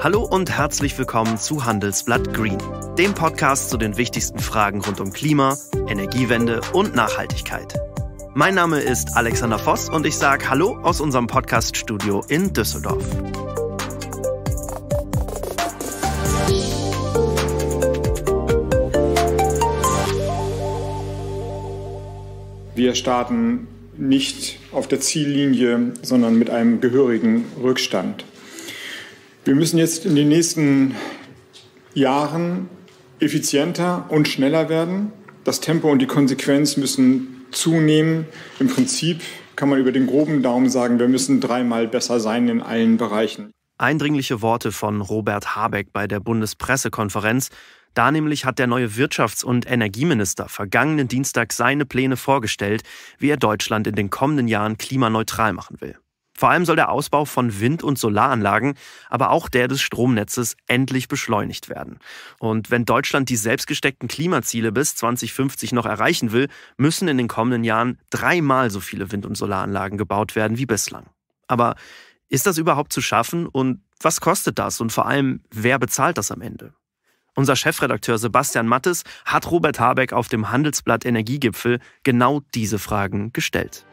Hallo und herzlich willkommen zu Handelsblatt Green, dem Podcast zu den wichtigsten Fragen rund um Klima, Energiewende und Nachhaltigkeit. Mein Name ist Alexander Voss und ich sage Hallo aus unserem Podcaststudio in Düsseldorf. Wir starten nicht auf der Ziellinie, sondern mit einem gehörigen Rückstand. Wir müssen jetzt in den nächsten Jahren effizienter und schneller werden. Das Tempo und die Konsequenz müssen zunehmen. Im Prinzip kann man über den groben Daumen sagen, wir müssen dreimal besser sein in allen Bereichen. Eindringliche Worte von Robert Habeck bei der Bundespressekonferenz. Da nämlich hat der neue Wirtschafts- und Energieminister vergangenen Dienstag seine Pläne vorgestellt, wie er Deutschland in den kommenden Jahren klimaneutral machen will. Vor allem soll der Ausbau von Wind- und Solaranlagen, aber auch der des Stromnetzes endlich beschleunigt werden. Und wenn Deutschland die selbstgesteckten Klimaziele bis 2050 noch erreichen will, müssen in den kommenden Jahren dreimal so viele Wind- und Solaranlagen gebaut werden wie bislang. Aber ist das überhaupt zu schaffen und was kostet das und vor allem, wer bezahlt das am Ende? Unser Chefredakteur Sebastian Mattes hat Robert Habeck auf dem Handelsblatt Energiegipfel genau diese Fragen gestellt.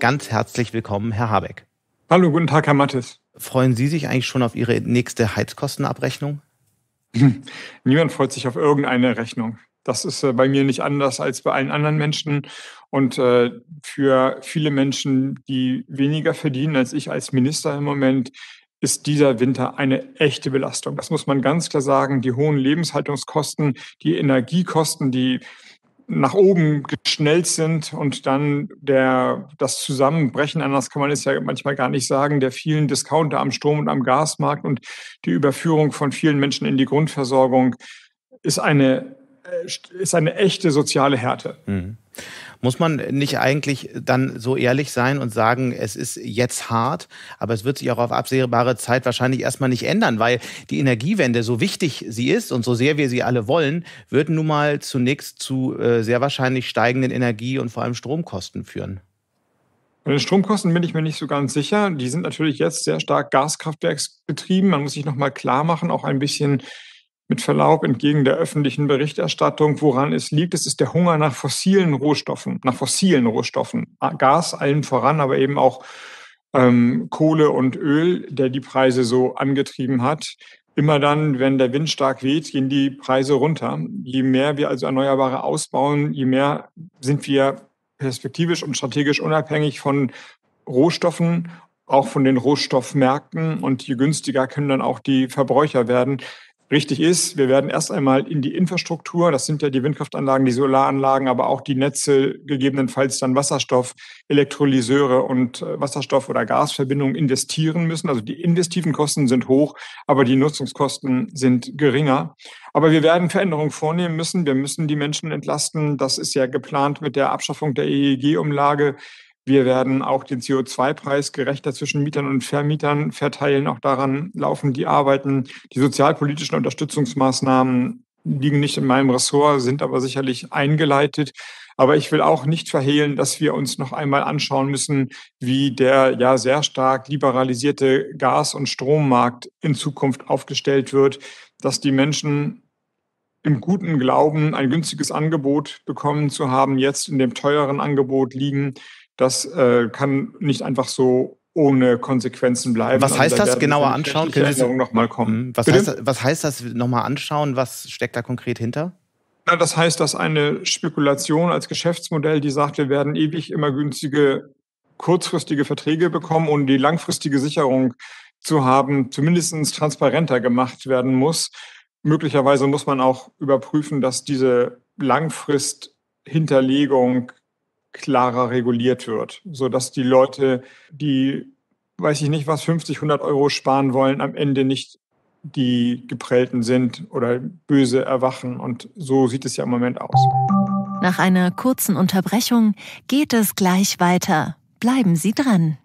Ganz herzlich willkommen, Herr Habeck. Hallo, guten Tag, Herr Mattes. Freuen Sie sich eigentlich schon auf Ihre nächste Heizkostenabrechnung? Niemand freut sich auf irgendeine Rechnung. Das ist äh, bei mir nicht anders als bei allen anderen Menschen. Und äh, für viele Menschen, die weniger verdienen als ich als Minister im Moment, ist dieser Winter eine echte Belastung. Das muss man ganz klar sagen. Die hohen Lebenshaltungskosten, die Energiekosten, die nach oben geschnellt sind und dann der, das Zusammenbrechen, anders kann man es ja manchmal gar nicht sagen, der vielen Discounter am Strom- und am Gasmarkt und die Überführung von vielen Menschen in die Grundversorgung ist eine äh, ist eine echte soziale Härte. Mhm. Muss man nicht eigentlich dann so ehrlich sein und sagen, es ist jetzt hart, aber es wird sich auch auf absehbare Zeit wahrscheinlich erstmal nicht ändern, weil die Energiewende, so wichtig sie ist und so sehr wir sie alle wollen, wird nun mal zunächst zu äh, sehr wahrscheinlich steigenden Energie- und vor allem Stromkosten führen. Bei den Stromkosten bin ich mir nicht so ganz sicher. Die sind natürlich jetzt sehr stark gaskraftwerksbetrieben. Man muss sich nochmal klar machen, auch ein bisschen mit Verlaub entgegen der öffentlichen Berichterstattung, woran es liegt. Es ist der Hunger nach fossilen Rohstoffen, nach fossilen Rohstoffen. Gas allen voran, aber eben auch ähm, Kohle und Öl, der die Preise so angetrieben hat. Immer dann, wenn der Wind stark weht, gehen die Preise runter. Je mehr wir also Erneuerbare ausbauen, je mehr sind wir perspektivisch und strategisch unabhängig von Rohstoffen, auch von den Rohstoffmärkten. Und je günstiger können dann auch die Verbräucher werden richtig ist. Wir werden erst einmal in die Infrastruktur, das sind ja die Windkraftanlagen, die Solaranlagen, aber auch die Netze, gegebenenfalls dann Wasserstoff, Elektrolyseure und äh, Wasserstoff- oder Gasverbindungen investieren müssen. Also die investiven Kosten sind hoch, aber die Nutzungskosten sind geringer. Aber wir werden Veränderungen vornehmen müssen. Wir müssen die Menschen entlasten. Das ist ja geplant mit der Abschaffung der EEG-Umlage. Wir werden auch den CO2-Preis gerechter zwischen Mietern und Vermietern verteilen. Auch daran laufen die Arbeiten. Die sozialpolitischen Unterstützungsmaßnahmen liegen nicht in meinem Ressort, sind aber sicherlich eingeleitet. Aber ich will auch nicht verhehlen, dass wir uns noch einmal anschauen müssen, wie der ja sehr stark liberalisierte Gas- und Strommarkt in Zukunft aufgestellt wird, dass die Menschen im guten Glauben ein günstiges Angebot bekommen zu haben, jetzt in dem teuren Angebot liegen, das äh, kann nicht einfach so ohne Konsequenzen bleiben. Was heißt das genauer anschauen? Können Sie noch mal kommen? Was heißt, das, was heißt das nochmal anschauen? Was steckt da konkret hinter? Na, das heißt, dass eine Spekulation als Geschäftsmodell, die sagt, wir werden ewig immer günstige kurzfristige Verträge bekommen und die langfristige Sicherung zu haben, zumindest transparenter gemacht werden muss. Möglicherweise muss man auch überprüfen, dass diese Langfristhinterlegung klarer reguliert wird, sodass die Leute, die, weiß ich nicht was, 50, 100 Euro sparen wollen, am Ende nicht die geprellten sind oder böse erwachen. Und so sieht es ja im Moment aus. Nach einer kurzen Unterbrechung geht es gleich weiter. Bleiben Sie dran.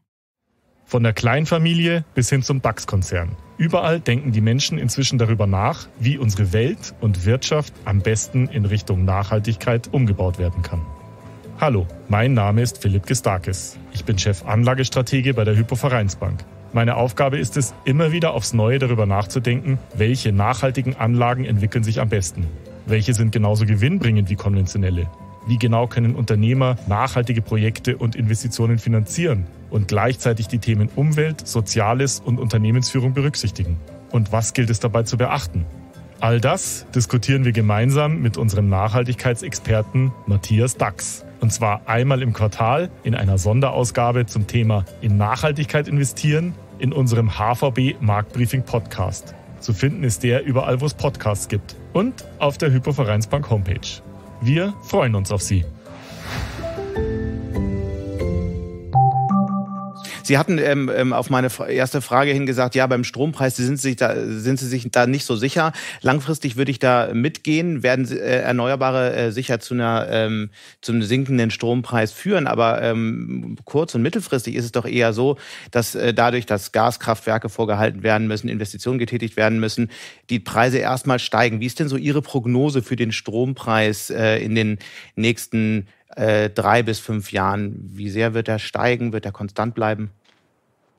Von der Kleinfamilie bis hin zum DAX-Konzern. Überall denken die Menschen inzwischen darüber nach, wie unsere Welt und Wirtschaft am besten in Richtung Nachhaltigkeit umgebaut werden kann. Hallo, mein Name ist Philipp Gestakis. Ich bin Chef Anlagestratege bei der Hypovereinsbank. Meine Aufgabe ist es, immer wieder aufs Neue darüber nachzudenken, welche nachhaltigen Anlagen entwickeln sich am besten. Welche sind genauso gewinnbringend wie konventionelle? Wie genau können Unternehmer nachhaltige Projekte und Investitionen finanzieren und gleichzeitig die Themen Umwelt, Soziales und Unternehmensführung berücksichtigen? Und was gilt es dabei zu beachten? All das diskutieren wir gemeinsam mit unserem Nachhaltigkeitsexperten Matthias Dax. Und zwar einmal im Quartal in einer Sonderausgabe zum Thema in Nachhaltigkeit investieren in unserem HVB Marktbriefing Podcast. Zu finden ist der überall, wo es Podcasts gibt und auf der Hypovereinsbank Homepage. Wir freuen uns auf Sie. Sie hatten ähm, ähm, auf meine erste Frage hin gesagt, ja, beim Strompreis sind Sie, sich da, sind Sie sich da nicht so sicher. Langfristig würde ich da mitgehen, werden Sie, äh, Erneuerbare äh, sicher zu, einer, ähm, zu einem sinkenden Strompreis führen. Aber ähm, kurz- und mittelfristig ist es doch eher so, dass äh, dadurch, dass Gaskraftwerke vorgehalten werden müssen, Investitionen getätigt werden müssen, die Preise erstmal steigen. Wie ist denn so Ihre Prognose für den Strompreis äh, in den nächsten äh, drei bis fünf Jahren? Wie sehr wird er steigen? Wird er konstant bleiben?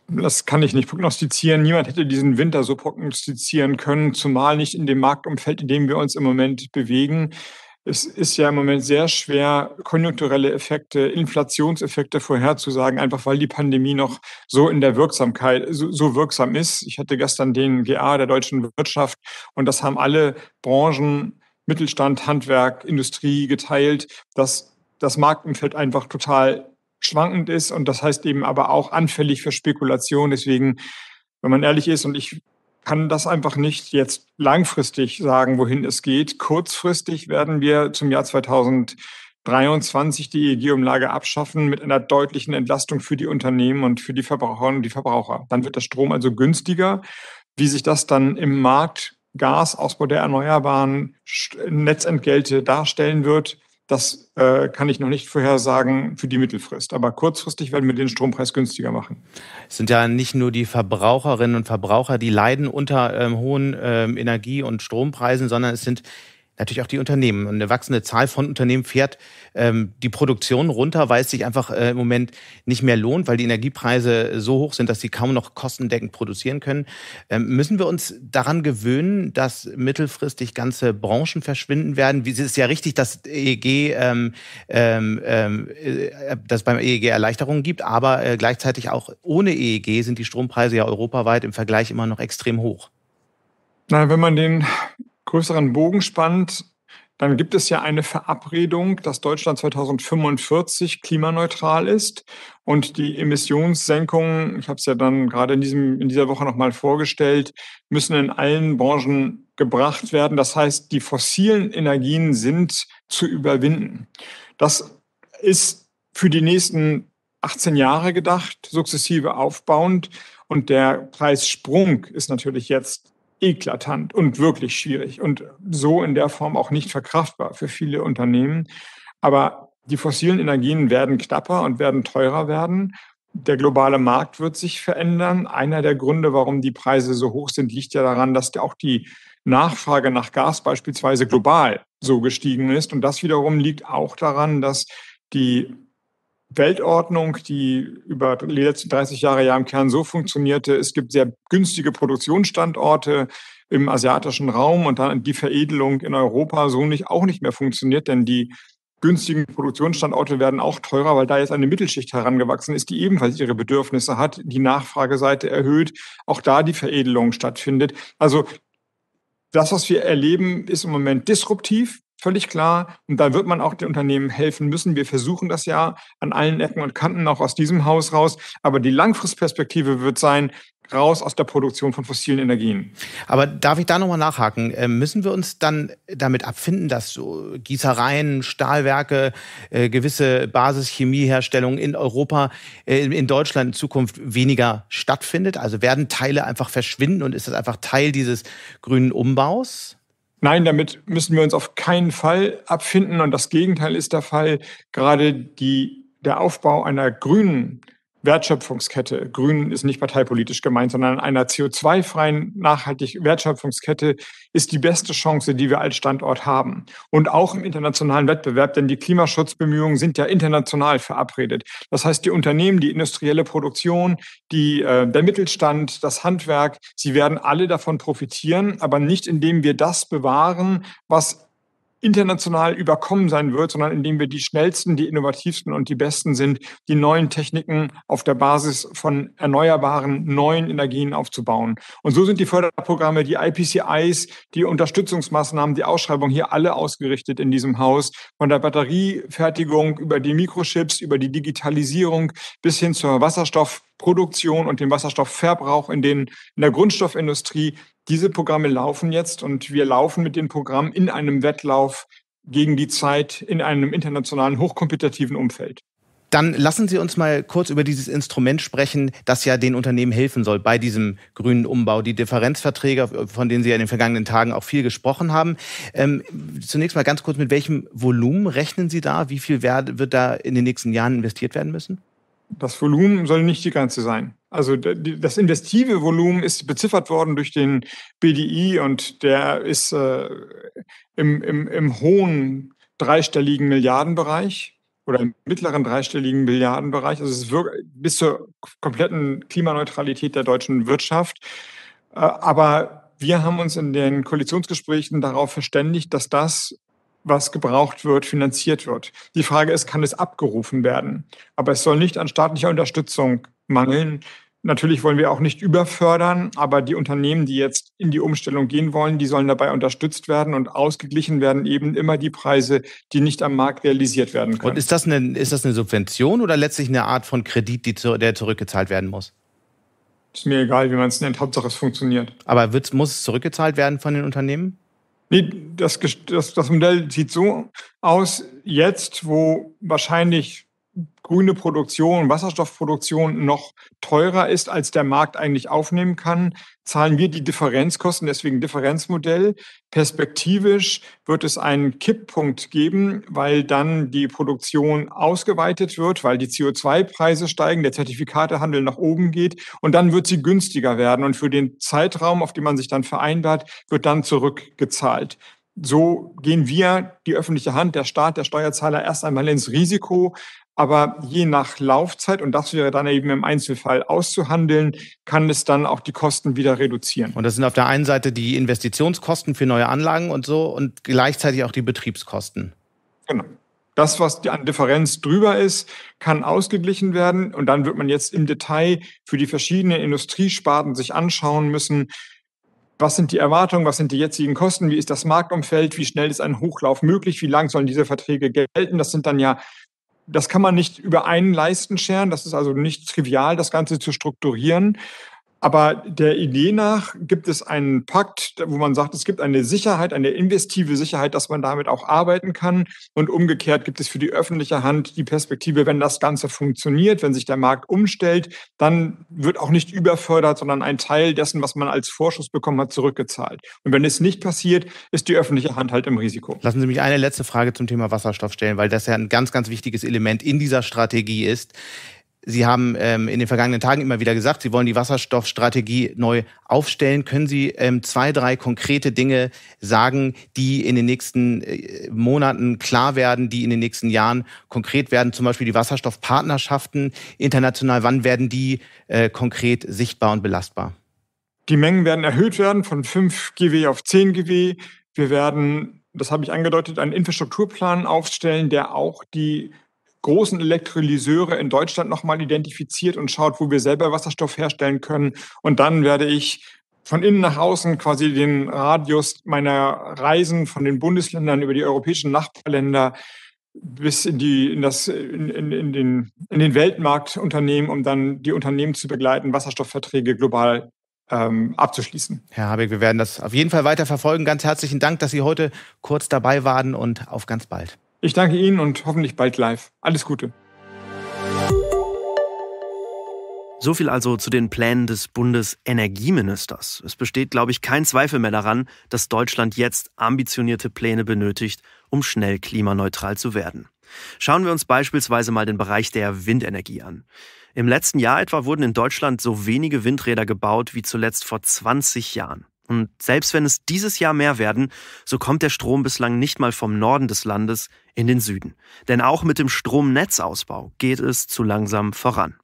Das kann ich nicht prognostizieren. Niemand hätte diesen Winter so prognostizieren können, zumal nicht in dem Marktumfeld, in dem wir uns im Moment bewegen. Es ist ja im Moment sehr schwer, konjunkturelle Effekte, Inflationseffekte vorherzusagen, einfach weil die Pandemie noch so in der Wirksamkeit, so, so, wirksam ist. Ich hatte gestern den GA der deutschen Wirtschaft und das haben alle Branchen, Mittelstand, Handwerk, Industrie geteilt, dass das Marktumfeld einfach total schwankend ist und das heißt eben aber auch anfällig für Spekulation. Deswegen, wenn man ehrlich ist und ich kann das einfach nicht jetzt langfristig sagen, wohin es geht. Kurzfristig werden wir zum Jahr 2023 die EEG-Umlage abschaffen mit einer deutlichen Entlastung für die Unternehmen und für die Verbraucherinnen und die Verbraucher. Dann wird der Strom also günstiger. Wie sich das dann im Markt Gas, Ausbau der Erneuerbaren, Netzentgelte darstellen wird, das äh, kann ich noch nicht vorhersagen für die Mittelfrist. Aber kurzfristig werden wir den Strompreis günstiger machen. Es sind ja nicht nur die Verbraucherinnen und Verbraucher, die leiden unter ähm, hohen ähm, Energie- und Strompreisen, sondern es sind natürlich auch die Unternehmen. Und eine wachsende Zahl von Unternehmen fährt ähm, die Produktion runter, weil es sich einfach äh, im Moment nicht mehr lohnt, weil die Energiepreise so hoch sind, dass sie kaum noch kostendeckend produzieren können. Ähm, müssen wir uns daran gewöhnen, dass mittelfristig ganze Branchen verschwinden werden? Wie, es ist ja richtig, dass EEG, ähm, ähm, äh, dass beim EEG Erleichterungen gibt, aber äh, gleichzeitig auch ohne EEG sind die Strompreise ja europaweit im Vergleich immer noch extrem hoch. Na, wenn man den größeren Bogen spannt, dann gibt es ja eine Verabredung, dass Deutschland 2045 klimaneutral ist und die Emissionssenkungen, ich habe es ja dann gerade in, diesem, in dieser Woche nochmal vorgestellt, müssen in allen Branchen gebracht werden. Das heißt, die fossilen Energien sind zu überwinden. Das ist für die nächsten 18 Jahre gedacht, sukzessive aufbauend. Und der Preissprung ist natürlich jetzt eklatant und wirklich schwierig und so in der Form auch nicht verkraftbar für viele Unternehmen. Aber die fossilen Energien werden knapper und werden teurer werden. Der globale Markt wird sich verändern. Einer der Gründe, warum die Preise so hoch sind, liegt ja daran, dass auch die Nachfrage nach Gas beispielsweise global so gestiegen ist. Und das wiederum liegt auch daran, dass die Weltordnung, die über die letzten 30 Jahre ja im Kern so funktionierte. Es gibt sehr günstige Produktionsstandorte im asiatischen Raum und dann die Veredelung in Europa so nicht, auch nicht mehr funktioniert, denn die günstigen Produktionsstandorte werden auch teurer, weil da jetzt eine Mittelschicht herangewachsen ist, die ebenfalls ihre Bedürfnisse hat, die Nachfrageseite erhöht, auch da die Veredelung stattfindet. Also das, was wir erleben, ist im Moment disruptiv. Völlig klar. Und da wird man auch den Unternehmen helfen müssen. Wir versuchen das ja an allen Ecken und Kanten, auch aus diesem Haus raus. Aber die Langfristperspektive wird sein, raus aus der Produktion von fossilen Energien. Aber darf ich da nochmal nachhaken? Ähm, müssen wir uns dann damit abfinden, dass so Gießereien, Stahlwerke, äh, gewisse Basischemieherstellung in Europa, äh, in Deutschland in Zukunft weniger stattfindet? Also werden Teile einfach verschwinden und ist das einfach Teil dieses grünen Umbaus? Nein, damit müssen wir uns auf keinen Fall abfinden. Und das Gegenteil ist der Fall. Gerade die, der Aufbau einer grünen Wertschöpfungskette. Grün ist nicht parteipolitisch gemeint, sondern einer CO2-freien, nachhaltig Wertschöpfungskette ist die beste Chance, die wir als Standort haben. Und auch im internationalen Wettbewerb, denn die Klimaschutzbemühungen sind ja international verabredet. Das heißt, die Unternehmen, die industrielle Produktion, die, äh, der Mittelstand, das Handwerk, sie werden alle davon profitieren, aber nicht indem wir das bewahren, was international überkommen sein wird, sondern indem wir die schnellsten, die innovativsten und die besten sind, die neuen Techniken auf der Basis von erneuerbaren neuen Energien aufzubauen. Und so sind die Förderprogramme, die IPCIs, die Unterstützungsmaßnahmen, die Ausschreibung hier alle ausgerichtet in diesem Haus, von der Batteriefertigung über die Mikrochips, über die Digitalisierung bis hin zur Wasserstoffproduktion und dem Wasserstoffverbrauch in, den, in der Grundstoffindustrie. Diese Programme laufen jetzt und wir laufen mit den Programmen in einem Wettlauf gegen die Zeit in einem internationalen, hochkompetitiven Umfeld. Dann lassen Sie uns mal kurz über dieses Instrument sprechen, das ja den Unternehmen helfen soll bei diesem grünen Umbau. Die Differenzverträge, von denen Sie ja in den vergangenen Tagen auch viel gesprochen haben. Ähm, zunächst mal ganz kurz, mit welchem Volumen rechnen Sie da? Wie viel wird da in den nächsten Jahren investiert werden müssen? Das Volumen soll nicht die ganze sein. Also das investive Volumen ist beziffert worden durch den BDI und der ist äh, im, im, im hohen dreistelligen Milliardenbereich oder im mittleren dreistelligen Milliardenbereich. Also es ist wirklich bis zur kompletten Klimaneutralität der deutschen Wirtschaft. Äh, aber wir haben uns in den Koalitionsgesprächen darauf verständigt, dass das was gebraucht wird, finanziert wird. Die Frage ist, kann es abgerufen werden? Aber es soll nicht an staatlicher Unterstützung mangeln. Natürlich wollen wir auch nicht überfördern, aber die Unternehmen, die jetzt in die Umstellung gehen wollen, die sollen dabei unterstützt werden und ausgeglichen werden eben immer die Preise, die nicht am Markt realisiert werden können. Und ist das eine, ist das eine Subvention oder letztlich eine Art von Kredit, die der zurückgezahlt werden muss? Ist mir egal, wie man es nennt. Hauptsache es funktioniert. Aber wird, muss es zurückgezahlt werden von den Unternehmen? Nee, das, das, das Modell sieht so aus, jetzt, wo wahrscheinlich grüne Produktion, Wasserstoffproduktion noch teurer ist, als der Markt eigentlich aufnehmen kann, zahlen wir die Differenzkosten, deswegen Differenzmodell. Perspektivisch wird es einen Kipppunkt geben, weil dann die Produktion ausgeweitet wird, weil die CO2-Preise steigen, der Zertifikatehandel nach oben geht und dann wird sie günstiger werden und für den Zeitraum, auf den man sich dann vereinbart, wird dann zurückgezahlt. So gehen wir, die öffentliche Hand, der Staat, der Steuerzahler, erst einmal ins Risiko, aber je nach Laufzeit, und das wäre dann eben im Einzelfall auszuhandeln, kann es dann auch die Kosten wieder reduzieren. Und das sind auf der einen Seite die Investitionskosten für neue Anlagen und so und gleichzeitig auch die Betriebskosten. Genau. Das, was an Differenz drüber ist, kann ausgeglichen werden. Und dann wird man jetzt im Detail für die verschiedenen Industriesparten sich anschauen müssen, was sind die Erwartungen, was sind die jetzigen Kosten, wie ist das Marktumfeld, wie schnell ist ein Hochlauf möglich, wie lang sollen diese Verträge gelten. Das sind dann ja das kann man nicht über einen Leisten scheren. Das ist also nicht trivial, das Ganze zu strukturieren. Aber der Idee nach gibt es einen Pakt, wo man sagt, es gibt eine Sicherheit, eine investive Sicherheit, dass man damit auch arbeiten kann. Und umgekehrt gibt es für die öffentliche Hand die Perspektive, wenn das Ganze funktioniert, wenn sich der Markt umstellt, dann wird auch nicht überfördert, sondern ein Teil dessen, was man als Vorschuss bekommen hat, zurückgezahlt. Und wenn es nicht passiert, ist die öffentliche Hand halt im Risiko. Lassen Sie mich eine letzte Frage zum Thema Wasserstoff stellen, weil das ja ein ganz, ganz wichtiges Element in dieser Strategie ist. Sie haben ähm, in den vergangenen Tagen immer wieder gesagt, Sie wollen die Wasserstoffstrategie neu aufstellen. Können Sie ähm, zwei, drei konkrete Dinge sagen, die in den nächsten äh, Monaten klar werden, die in den nächsten Jahren konkret werden? Zum Beispiel die Wasserstoffpartnerschaften international. Wann werden die äh, konkret sichtbar und belastbar? Die Mengen werden erhöht werden von 5 GW auf 10 GW. Wir werden, das habe ich angedeutet, einen Infrastrukturplan aufstellen, der auch die großen Elektrolyseure in Deutschland nochmal identifiziert und schaut, wo wir selber Wasserstoff herstellen können. Und dann werde ich von innen nach außen quasi den Radius meiner Reisen von den Bundesländern über die europäischen Nachbarländer bis in die in das in, in, in den in den Weltmarkt unternehmen, um dann die Unternehmen zu begleiten, Wasserstoffverträge global ähm, abzuschließen. Herr Habeck, wir werden das auf jeden Fall weiter verfolgen. Ganz herzlichen Dank, dass Sie heute kurz dabei waren und auf ganz bald. Ich danke Ihnen und hoffentlich bald live. Alles Gute. So viel also zu den Plänen des Bundesenergieministers. Es besteht, glaube ich, kein Zweifel mehr daran, dass Deutschland jetzt ambitionierte Pläne benötigt, um schnell klimaneutral zu werden. Schauen wir uns beispielsweise mal den Bereich der Windenergie an. Im letzten Jahr etwa wurden in Deutschland so wenige Windräder gebaut wie zuletzt vor 20 Jahren. Und selbst wenn es dieses Jahr mehr werden, so kommt der Strom bislang nicht mal vom Norden des Landes in den Süden. Denn auch mit dem Stromnetzausbau geht es zu langsam voran.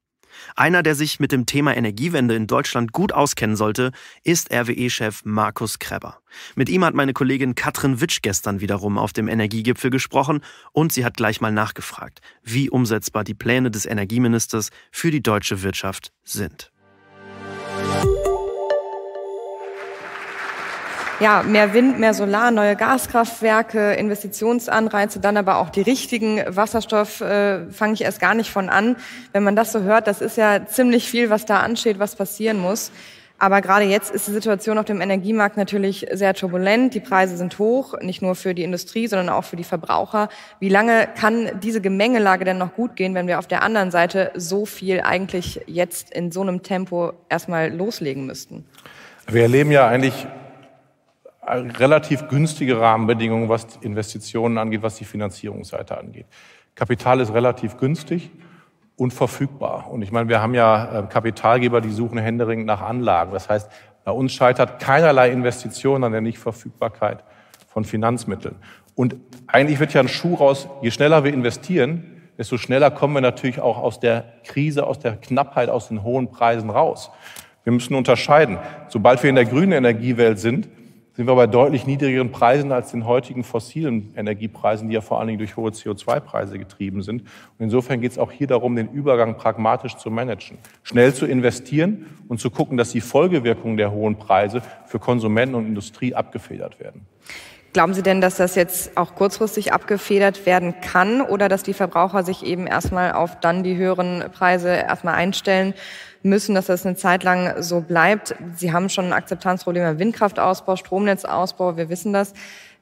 Einer, der sich mit dem Thema Energiewende in Deutschland gut auskennen sollte, ist RWE-Chef Markus Kreber. Mit ihm hat meine Kollegin Katrin Witsch gestern wiederum auf dem Energiegipfel gesprochen und sie hat gleich mal nachgefragt, wie umsetzbar die Pläne des Energieministers für die deutsche Wirtschaft sind. Ja, mehr Wind, mehr Solar, neue Gaskraftwerke, Investitionsanreize, dann aber auch die richtigen. Wasserstoff äh, fange ich erst gar nicht von an. Wenn man das so hört, das ist ja ziemlich viel, was da ansteht, was passieren muss. Aber gerade jetzt ist die Situation auf dem Energiemarkt natürlich sehr turbulent. Die Preise sind hoch, nicht nur für die Industrie, sondern auch für die Verbraucher. Wie lange kann diese Gemengelage denn noch gut gehen, wenn wir auf der anderen Seite so viel eigentlich jetzt in so einem Tempo erstmal loslegen müssten? Wir erleben ja eigentlich relativ günstige Rahmenbedingungen, was Investitionen angeht, was die Finanzierungsseite angeht. Kapital ist relativ günstig und verfügbar. Und ich meine, wir haben ja äh, Kapitalgeber, die suchen händeringend nach Anlagen. Das heißt, bei uns scheitert keinerlei Investition an der Nichtverfügbarkeit von Finanzmitteln. Und eigentlich wird ja ein Schuh raus, je schneller wir investieren, desto schneller kommen wir natürlich auch aus der Krise, aus der Knappheit, aus den hohen Preisen raus. Wir müssen unterscheiden. Sobald wir in der grünen Energiewelt sind, sind wir bei deutlich niedrigeren Preisen als den heutigen fossilen Energiepreisen, die ja vor allen Dingen durch hohe CO2-Preise getrieben sind. Und insofern geht es auch hier darum, den Übergang pragmatisch zu managen, schnell zu investieren und zu gucken, dass die Folgewirkungen der hohen Preise für Konsumenten und Industrie abgefedert werden. Glauben Sie denn, dass das jetzt auch kurzfristig abgefedert werden kann oder dass die Verbraucher sich eben erstmal auf dann die höheren Preise erstmal einstellen müssen, dass das eine Zeit lang so bleibt? Sie haben schon Akzeptanzprobleme Windkraftausbau, Stromnetzausbau, wir wissen das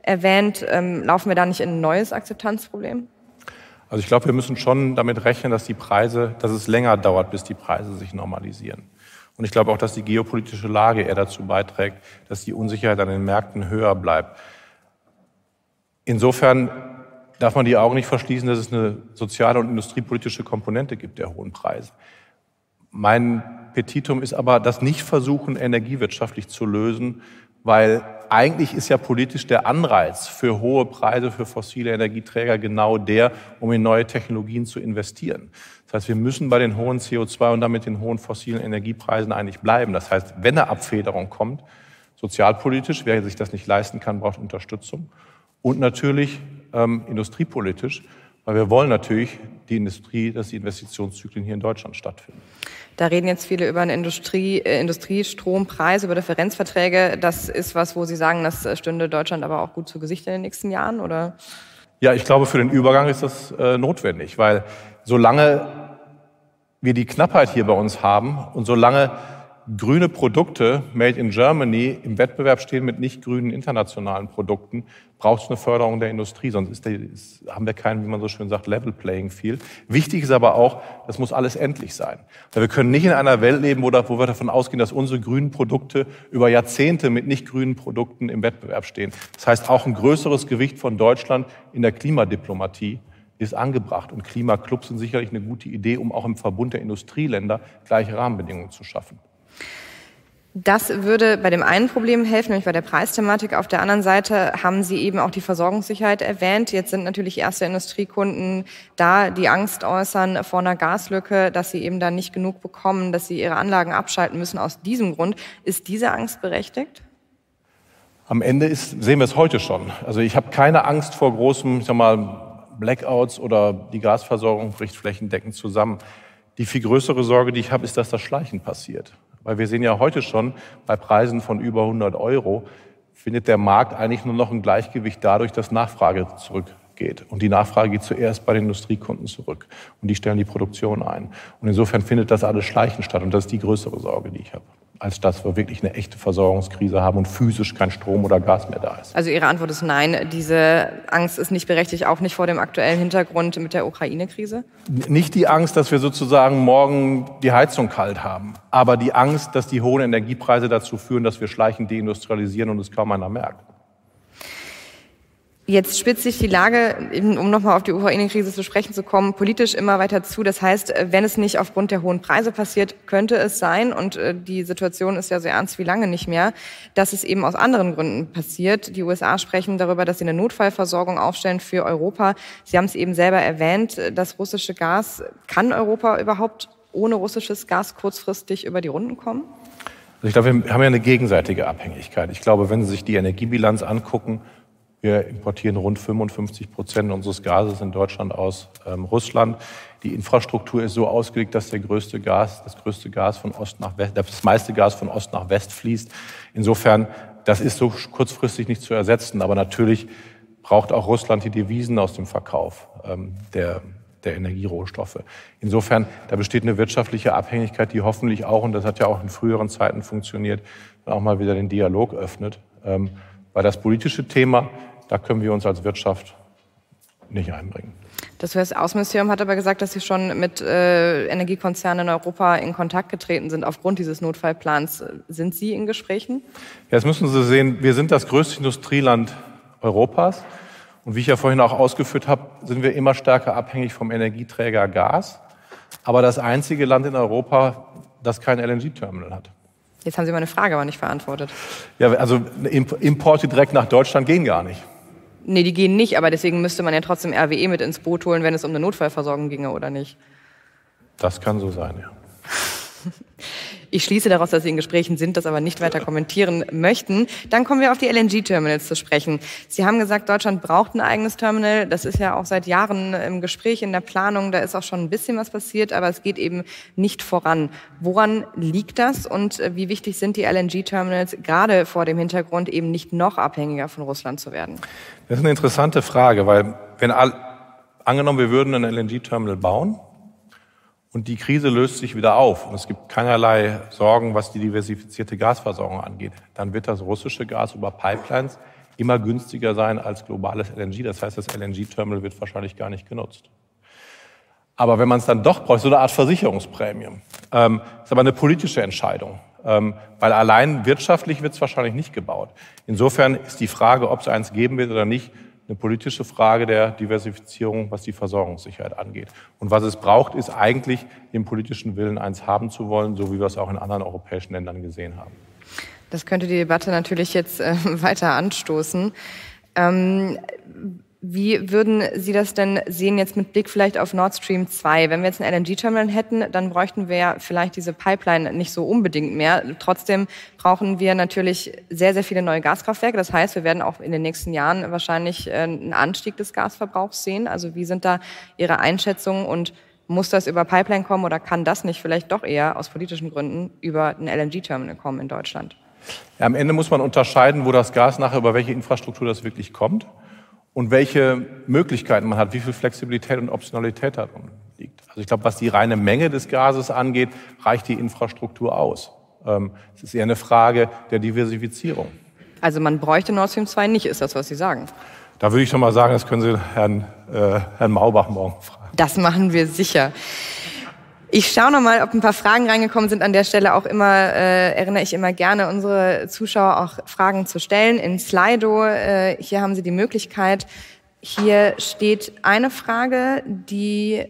erwähnt. Ähm, laufen wir da nicht in ein neues Akzeptanzproblem? Also ich glaube, wir müssen schon damit rechnen, dass die Preise, dass es länger dauert, bis die Preise sich normalisieren. Und ich glaube auch, dass die geopolitische Lage eher dazu beiträgt, dass die Unsicherheit an den Märkten höher bleibt. Insofern darf man die Augen nicht verschließen, dass es eine soziale und industriepolitische Komponente gibt der hohen Preise. Mein Petitum ist aber, das nicht versuchen, energiewirtschaftlich zu lösen, weil eigentlich ist ja politisch der Anreiz für hohe Preise für fossile Energieträger genau der, um in neue Technologien zu investieren. Das heißt, wir müssen bei den hohen CO2 und damit den hohen fossilen Energiepreisen eigentlich bleiben. Das heißt, wenn eine Abfederung kommt, sozialpolitisch, wer sich das nicht leisten kann, braucht Unterstützung und natürlich ähm, industriepolitisch, weil wir wollen natürlich die Industrie, dass die Investitionszyklen hier in Deutschland stattfinden. Da reden jetzt viele über einen Industrie, äh, Industriestrompreis, über Differenzverträge. Das ist was, wo Sie sagen, das stünde Deutschland aber auch gut zu Gesicht in den nächsten Jahren, oder? Ja, ich glaube, für den Übergang ist das äh, notwendig, weil solange wir die Knappheit hier bei uns haben und solange grüne Produkte made in Germany im Wettbewerb stehen mit nicht grünen internationalen Produkten, braucht es eine Förderung der Industrie, sonst ist der, ist, haben wir keinen, wie man so schön sagt, Level Playing Field. Wichtig ist aber auch, das muss alles endlich sein. Weil wir können nicht in einer Welt leben, wo, da, wo wir davon ausgehen, dass unsere grünen Produkte über Jahrzehnte mit nicht grünen Produkten im Wettbewerb stehen. Das heißt, auch ein größeres Gewicht von Deutschland in der Klimadiplomatie ist angebracht. Und Klimaclubs sind sicherlich eine gute Idee, um auch im Verbund der Industrieländer gleiche Rahmenbedingungen zu schaffen. Das würde bei dem einen Problem helfen, nämlich bei der Preisthematik. Auf der anderen Seite haben Sie eben auch die Versorgungssicherheit erwähnt. Jetzt sind natürlich erste Industriekunden da, die Angst äußern vor einer Gaslücke, dass sie eben da nicht genug bekommen, dass sie ihre Anlagen abschalten müssen aus diesem Grund. Ist diese Angst berechtigt? Am Ende ist, sehen wir es heute schon. Also ich habe keine Angst vor großen, ich sag mal, Blackouts oder die Gasversorgung bricht flächendeckend zusammen. Die viel größere Sorge, die ich habe, ist, dass das Schleichen passiert. Weil wir sehen ja heute schon, bei Preisen von über 100 Euro findet der Markt eigentlich nur noch ein Gleichgewicht dadurch, dass Nachfrage zurückgeht. Und die Nachfrage geht zuerst bei den Industriekunden zurück. Und die stellen die Produktion ein. Und insofern findet das alles schleichend statt. Und das ist die größere Sorge, die ich habe als dass wir wirklich eine echte Versorgungskrise haben und physisch kein Strom oder Gas mehr da ist. Also Ihre Antwort ist nein. Diese Angst ist nicht berechtigt, auch nicht vor dem aktuellen Hintergrund mit der Ukraine-Krise? Nicht die Angst, dass wir sozusagen morgen die Heizung kalt haben, aber die Angst, dass die hohen Energiepreise dazu führen, dass wir schleichend deindustrialisieren und es kaum einer merkt. Jetzt spitzt sich die Lage, um nochmal auf die Ukraine-Krise zu sprechen zu kommen, politisch immer weiter zu. Das heißt, wenn es nicht aufgrund der hohen Preise passiert, könnte es sein, und äh, die Situation ist ja so ernst wie lange nicht mehr, dass es eben aus anderen Gründen passiert. Die USA sprechen darüber, dass sie eine Notfallversorgung aufstellen für Europa. Sie haben es eben selber erwähnt, das russische Gas. Kann Europa überhaupt ohne russisches Gas kurzfristig über die Runden kommen? Also ich glaube, wir haben ja eine gegenseitige Abhängigkeit. Ich glaube, wenn Sie sich die Energiebilanz angucken, wir importieren rund 55 Prozent unseres Gases in Deutschland aus ähm, Russland. Die Infrastruktur ist so ausgelegt, dass der größte Gas, das größte Gas von Ost nach West, das meiste Gas von Ost nach West fließt. Insofern, das ist so kurzfristig nicht zu ersetzen. Aber natürlich braucht auch Russland die Devisen aus dem Verkauf ähm, der, der Energierohstoffe. Insofern, da besteht eine wirtschaftliche Abhängigkeit, die hoffentlich auch, und das hat ja auch in früheren Zeiten funktioniert, auch mal wieder den Dialog öffnet. Ähm, weil das politische Thema da können wir uns als Wirtschaft nicht einbringen. Das US-Außenministerium hat aber gesagt, dass Sie schon mit äh, Energiekonzernen in Europa in Kontakt getreten sind aufgrund dieses Notfallplans. Sind Sie in Gesprächen? Ja, jetzt müssen Sie sehen, wir sind das größte Industrieland Europas. Und wie ich ja vorhin auch ausgeführt habe, sind wir immer stärker abhängig vom Energieträger Gas. Aber das einzige Land in Europa, das kein LNG-Terminal hat. Jetzt haben Sie meine Frage aber nicht beantwortet. Ja, also Importe direkt nach Deutschland gehen gar nicht. Nee, die gehen nicht, aber deswegen müsste man ja trotzdem RWE mit ins Boot holen, wenn es um eine Notfallversorgung ginge, oder nicht? Das kann so sein, ja. Ich schließe daraus, dass Sie in Gesprächen sind, das aber nicht weiter kommentieren möchten. Dann kommen wir auf die LNG-Terminals zu sprechen. Sie haben gesagt, Deutschland braucht ein eigenes Terminal. Das ist ja auch seit Jahren im Gespräch, in der Planung. Da ist auch schon ein bisschen was passiert, aber es geht eben nicht voran. Woran liegt das und äh, wie wichtig sind die LNG-Terminals gerade vor dem Hintergrund, eben nicht noch abhängiger von Russland zu werden? Das ist eine interessante Frage, weil wenn all, angenommen, wir würden ein LNG-Terminal bauen, und die Krise löst sich wieder auf und es gibt keinerlei Sorgen, was die diversifizierte Gasversorgung angeht. Dann wird das russische Gas über Pipelines immer günstiger sein als globales LNG. Das heißt, das LNG-Terminal wird wahrscheinlich gar nicht genutzt. Aber wenn man es dann doch braucht, so eine Art Versicherungsprämie, ähm, ist aber eine politische Entscheidung. Ähm, weil allein wirtschaftlich wird es wahrscheinlich nicht gebaut. Insofern ist die Frage, ob es eins geben wird oder nicht, eine politische Frage der Diversifizierung, was die Versorgungssicherheit angeht. Und was es braucht, ist eigentlich den politischen Willen, eins haben zu wollen, so wie wir es auch in anderen europäischen Ländern gesehen haben. Das könnte die Debatte natürlich jetzt äh, weiter anstoßen. Ähm, wie würden Sie das denn sehen jetzt mit Blick vielleicht auf Nord Stream 2? Wenn wir jetzt ein LNG-Terminal hätten, dann bräuchten wir ja vielleicht diese Pipeline nicht so unbedingt mehr. Trotzdem brauchen wir natürlich sehr, sehr viele neue Gaskraftwerke. Das heißt, wir werden auch in den nächsten Jahren wahrscheinlich äh, einen Anstieg des Gasverbrauchs sehen. Also wie sind da Ihre Einschätzungen und muss das über Pipeline kommen oder kann das nicht vielleicht doch eher aus politischen Gründen über ein LNG-Terminal kommen in Deutschland? Ja, am Ende muss man unterscheiden, wo das Gas nachher über welche Infrastruktur das wirklich kommt und welche Möglichkeiten man hat, wie viel Flexibilität und Optionalität darin liegt. Also ich glaube, was die reine Menge des Gases angeht, reicht die Infrastruktur aus. Ähm, es ist eher eine Frage der Diversifizierung. Also man bräuchte Nord Stream 2 nicht, ist das, was Sie sagen? Da würde ich schon mal sagen, das können Sie Herrn, äh, Herrn Maubach morgen fragen. Das machen wir sicher. Ich schaue noch mal, ob ein paar Fragen reingekommen sind. An der Stelle auch immer äh, erinnere ich immer gerne unsere Zuschauer auch Fragen zu stellen in Slido. Äh, hier haben Sie die Möglichkeit. Hier steht eine Frage, die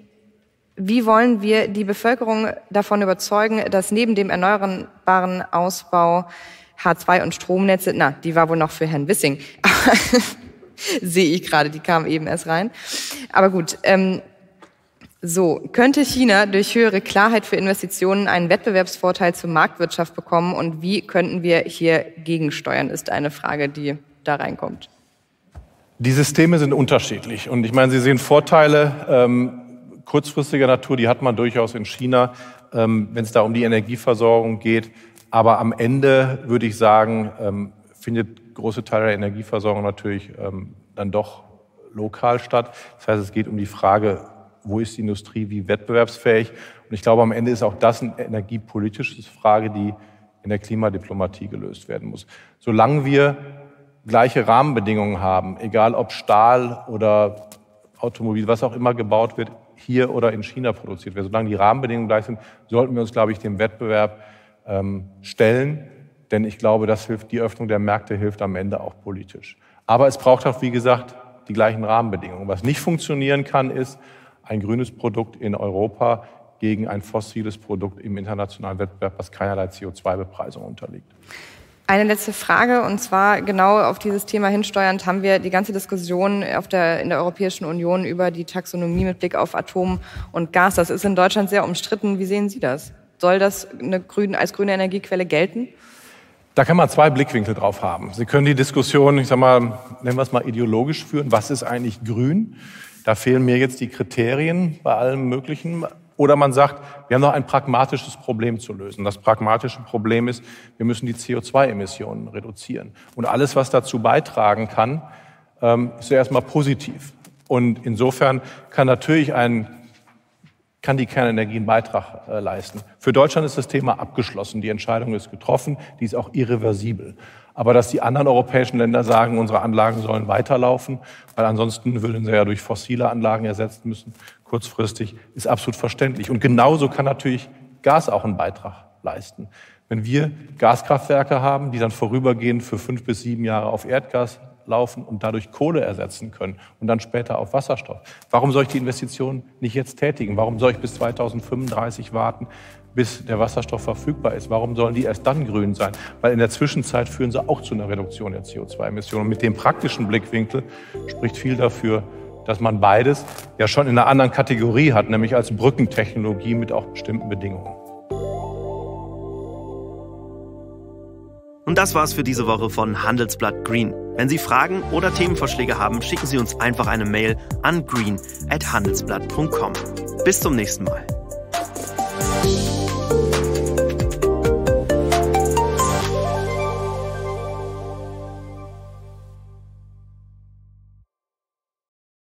wie wollen wir die Bevölkerung davon überzeugen, dass neben dem erneuerbaren Ausbau H2 und Stromnetze, na, die war wohl noch für Herrn Wissing, sehe ich gerade, die kam eben erst rein. Aber gut, ähm, so, könnte China durch höhere Klarheit für Investitionen einen Wettbewerbsvorteil zur Marktwirtschaft bekommen und wie könnten wir hier gegensteuern, ist eine Frage, die da reinkommt. Die Systeme sind unterschiedlich und ich meine, Sie sehen Vorteile ähm, kurzfristiger Natur, die hat man durchaus in China, ähm, wenn es da um die Energieversorgung geht. Aber am Ende würde ich sagen, ähm, findet große Teile der Energieversorgung natürlich ähm, dann doch lokal statt. Das heißt, es geht um die Frage, wo ist die Industrie wie wettbewerbsfähig. Und ich glaube, am Ende ist auch das eine energiepolitische Frage, die in der Klimadiplomatie gelöst werden muss. Solange wir gleiche Rahmenbedingungen haben, egal ob Stahl oder Automobil, was auch immer gebaut wird, hier oder in China produziert wird, solange die Rahmenbedingungen gleich sind, sollten wir uns, glaube ich, dem Wettbewerb ähm, stellen. Denn ich glaube, das hilft, die Öffnung der Märkte hilft am Ende auch politisch. Aber es braucht auch, wie gesagt, die gleichen Rahmenbedingungen. Was nicht funktionieren kann, ist ein grünes Produkt in Europa gegen ein fossiles Produkt im internationalen Wettbewerb, was keinerlei CO2-Bepreisung unterliegt. Eine letzte Frage, und zwar genau auf dieses Thema hinsteuernd haben wir die ganze Diskussion der, in der Europäischen Union über die Taxonomie mit Blick auf Atom und Gas. Das ist in Deutschland sehr umstritten. Wie sehen Sie das? Soll das eine grün, als grüne Energiequelle gelten? Da kann man zwei Blickwinkel drauf haben. Sie können die Diskussion, ich sag mal, nennen wir es mal ideologisch führen. Was ist eigentlich grün? Da fehlen mir jetzt die Kriterien bei allem Möglichen. Oder man sagt, wir haben noch ein pragmatisches Problem zu lösen. Das pragmatische Problem ist, wir müssen die CO2-Emissionen reduzieren. Und alles, was dazu beitragen kann, ähm, ist ja erstmal positiv. Und insofern kann natürlich ein kann die Kernenergie einen Beitrag äh, leisten. Für Deutschland ist das Thema abgeschlossen. Die Entscheidung ist getroffen. Die ist auch irreversibel. Aber dass die anderen europäischen Länder sagen, unsere Anlagen sollen weiterlaufen, weil ansonsten würden sie ja durch fossile Anlagen ersetzt müssen, kurzfristig, ist absolut verständlich. Und genauso kann natürlich Gas auch einen Beitrag leisten. Wenn wir Gaskraftwerke haben, die dann vorübergehend für fünf bis sieben Jahre auf Erdgas laufen und dadurch Kohle ersetzen können und dann später auf Wasserstoff. Warum soll ich die Investition nicht jetzt tätigen? Warum soll ich bis 2035 warten, bis der Wasserstoff verfügbar ist? Warum sollen die erst dann grün sein? Weil in der Zwischenzeit führen sie auch zu einer Reduktion der CO2-Emissionen. Und mit dem praktischen Blickwinkel spricht viel dafür, dass man beides ja schon in einer anderen Kategorie hat, nämlich als Brückentechnologie mit auch bestimmten Bedingungen. Und das war's für diese Woche von Handelsblatt Green. Wenn Sie Fragen oder Themenvorschläge haben, schicken Sie uns einfach eine Mail an green@handelsblatt.com. Bis zum nächsten Mal.